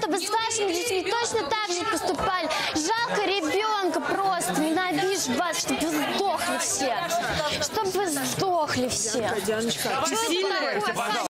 Чтобы с вашими детьми точно так же поступали. Жалко ребенка просто. Ненавижу вас, чтобы вы сдохли все. Чтобы вы сдохли все. Дианочка, Что такое?